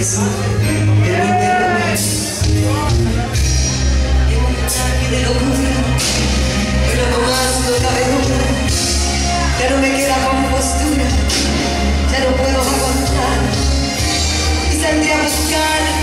eso el internet en un ataque de locura me lo comando la verruga ya no me queda compostura ya no puedo aguantar. Y saldré a buscar